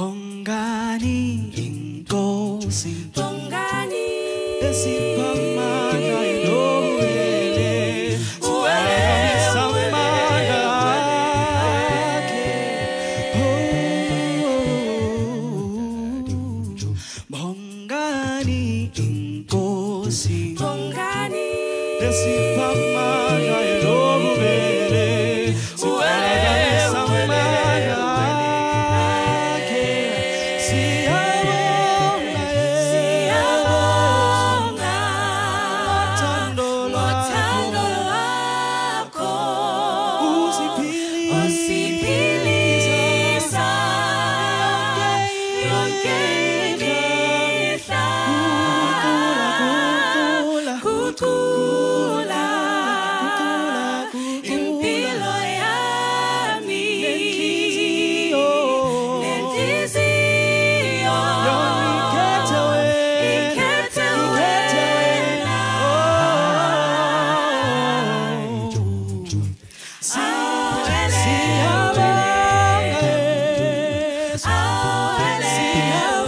Pongani inkosi Pongani Esipamana inowele Uwele samana Pongani oh, inkosi Pongani Esipamana yeah. yeah.